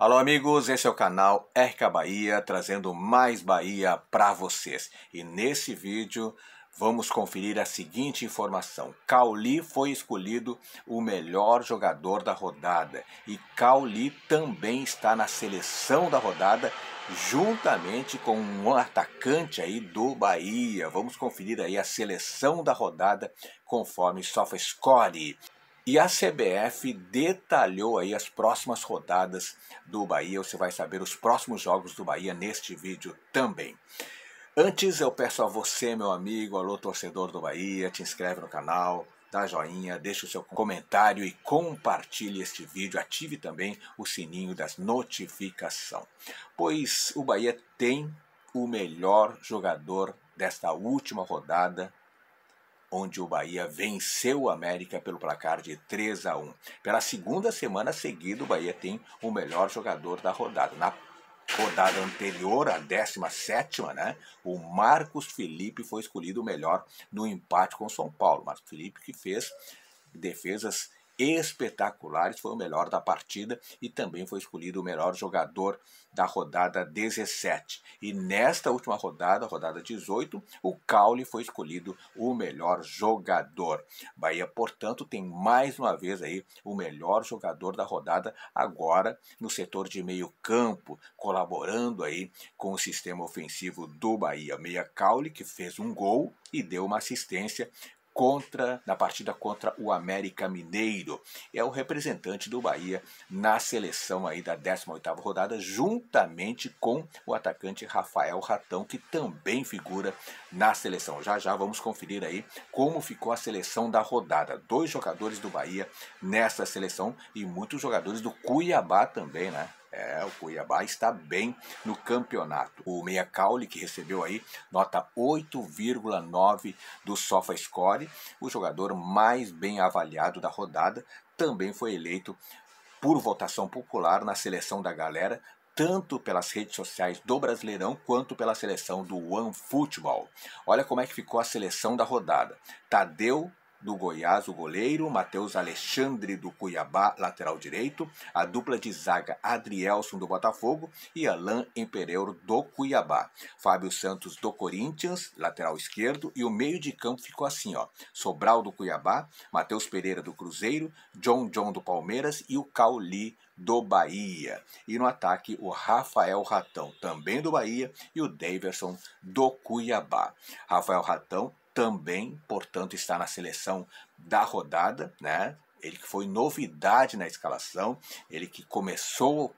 Alô amigos, esse é o canal RK Bahia, trazendo mais Bahia para vocês. E nesse vídeo vamos conferir a seguinte informação. Cauli foi escolhido o melhor jogador da rodada e Cauli também está na seleção da rodada juntamente com um atacante aí do Bahia. Vamos conferir aí a seleção da rodada conforme SofaScore. E a CBF detalhou aí as próximas rodadas do Bahia. Você vai saber os próximos jogos do Bahia neste vídeo também. Antes eu peço a você, meu amigo, alô torcedor do Bahia, te inscreve no canal, dá joinha, deixa o seu comentário e compartilhe este vídeo. Ative também o sininho das notificações, pois o Bahia tem o melhor jogador desta última rodada onde o Bahia venceu o América pelo placar de 3 a 1. Pela segunda semana seguida, o Bahia tem o melhor jogador da rodada. Na rodada anterior, a 17, né, o Marcos Felipe foi escolhido o melhor no empate com o São Paulo. Marcos Felipe que fez defesas espetaculares, foi o melhor da partida e também foi escolhido o melhor jogador da rodada 17. E nesta última rodada, rodada 18, o Caule foi escolhido o melhor jogador. Bahia, portanto, tem mais uma vez aí o melhor jogador da rodada agora no setor de meio-campo, colaborando aí com o sistema ofensivo do Bahia. Meia Caule que fez um gol e deu uma assistência contra na partida contra o América Mineiro. É o representante do Bahia na seleção aí da 18ª rodada, juntamente com o atacante Rafael Ratão, que também figura na seleção. Já já vamos conferir aí como ficou a seleção da rodada. Dois jogadores do Bahia nessa seleção e muitos jogadores do Cuiabá também, né? É, o Cuiabá está bem no campeonato. O Meia Caule, que recebeu aí nota 8,9 do SofaScore, o jogador mais bem avaliado da rodada, também foi eleito por votação popular na seleção da galera, tanto pelas redes sociais do Brasileirão quanto pela seleção do OneFootball. Olha como é que ficou a seleção da rodada. Tadeu do Goiás, o goleiro, Matheus Alexandre do Cuiabá, lateral direito, a dupla de zaga Adrielson do Botafogo e Alain Empereiro do Cuiabá. Fábio Santos do Corinthians, lateral esquerdo, e o meio de campo ficou assim, ó: Sobral do Cuiabá, Matheus Pereira do Cruzeiro, John John do Palmeiras e o Cauli do Bahia. E no ataque, o Rafael Ratão, também do Bahia, e o Daverson do Cuiabá. Rafael Ratão também, portanto, está na seleção da rodada, né? Ele que foi novidade na escalação, ele que começou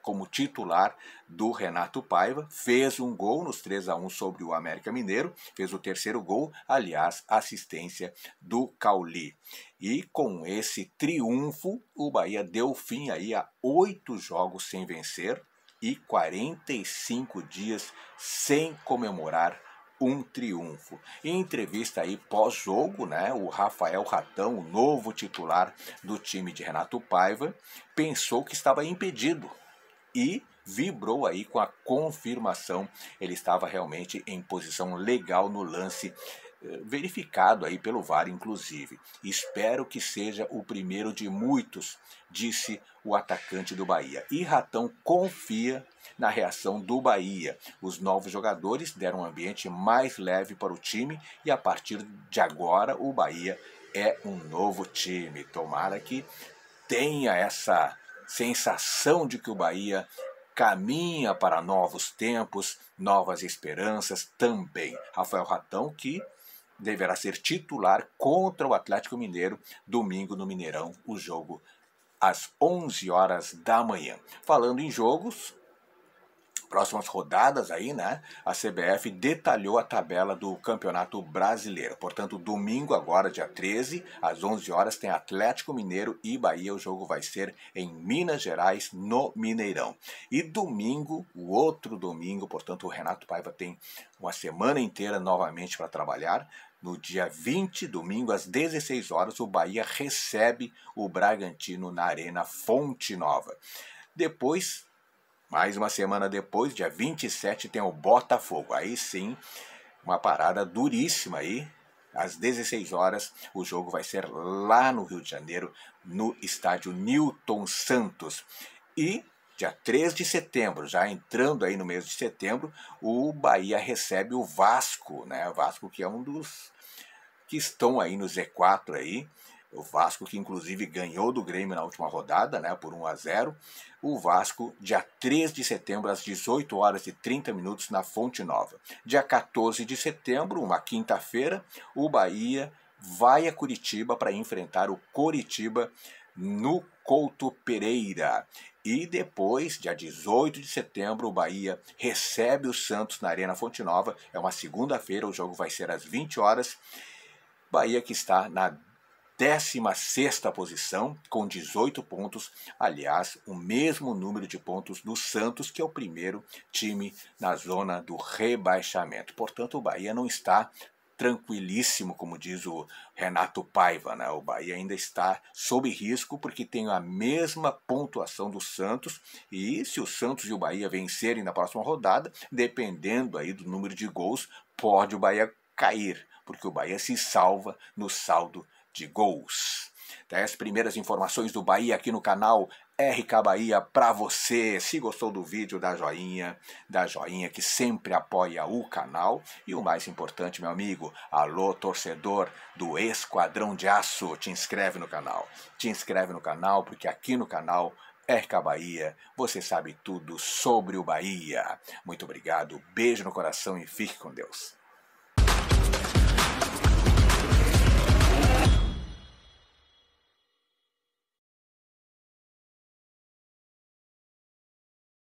como titular do Renato Paiva, fez um gol nos 3 a 1 sobre o América Mineiro, fez o terceiro gol, aliás, assistência do Cauli. E com esse triunfo, o Bahia deu fim aí a oito jogos sem vencer e 45 dias sem comemorar um triunfo. Em entrevista aí pós-jogo, né, o Rafael Ratão, o novo titular do time de Renato Paiva, pensou que estava impedido e vibrou aí com a confirmação. Ele estava realmente em posição legal no lance verificado aí pelo VAR, inclusive. Espero que seja o primeiro de muitos, disse o atacante do Bahia. E Ratão confia na reação do Bahia. Os novos jogadores deram um ambiente mais leve para o time e a partir de agora o Bahia é um novo time. Tomara que tenha essa sensação de que o Bahia caminha para novos tempos, novas esperanças também. Rafael Ratão que deverá ser titular contra o Atlético Mineiro domingo no Mineirão, o jogo às 11 horas da manhã. Falando em jogos, próximas rodadas aí, né? A CBF detalhou a tabela do Campeonato Brasileiro. Portanto, domingo agora, dia 13, às 11 horas, tem Atlético Mineiro e Bahia. O jogo vai ser em Minas Gerais, no Mineirão. E domingo, o outro domingo, portanto, o Renato Paiva tem uma semana inteira novamente para trabalhar. No dia 20, domingo, às 16 horas, o Bahia recebe o Bragantino na Arena Fonte Nova. Depois, mais uma semana depois, dia 27, tem o Botafogo. Aí sim, uma parada duríssima aí. Às 16 horas, o jogo vai ser lá no Rio de Janeiro, no estádio Newton Santos. E dia 3 de setembro, já entrando aí no mês de setembro, o Bahia recebe o Vasco, né? O Vasco que é um dos que estão aí no Z4 aí. O Vasco que inclusive ganhou do Grêmio na última rodada, né, por 1 a 0. O Vasco, dia 3 de setembro, às 18 horas e 30 minutos, na Fonte Nova. Dia 14 de setembro, uma quinta-feira, o Bahia vai a Curitiba para enfrentar o Coritiba no Couto Pereira. E depois, dia 18 de setembro, o Bahia recebe o Santos na Arena Fonte Nova. É uma segunda-feira, o jogo vai ser às 20 horas. Bahia que está na 16 posição, com 18 pontos. Aliás, o mesmo número de pontos do Santos, que é o primeiro time na zona do rebaixamento. Portanto, o Bahia não está tranquilíssimo, como diz o Renato Paiva. Né? O Bahia ainda está sob risco porque tem a mesma pontuação do Santos e se o Santos e o Bahia vencerem na próxima rodada, dependendo aí do número de gols, pode o Bahia cair, porque o Bahia se salva no saldo de gols. As primeiras informações do Bahia aqui no canal RK Bahia para você. Se gostou do vídeo, dá joinha, dá joinha que sempre apoia o canal. E o mais importante, meu amigo, alô torcedor do Esquadrão de Aço, te inscreve no canal. Te inscreve no canal porque aqui no canal RK Bahia, você sabe tudo sobre o Bahia. Muito obrigado, beijo no coração e fique com Deus.